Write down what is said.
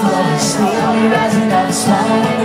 flow is slowly rising up, smiling